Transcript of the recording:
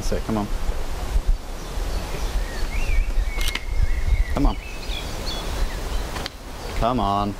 That's it. Come on. Come on. Come on.